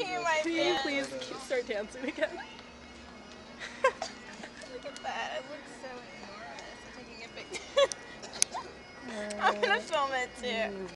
you please start dancing again? Look at that. It looks so enormous. I'm taking a picture. I'm gonna film it too.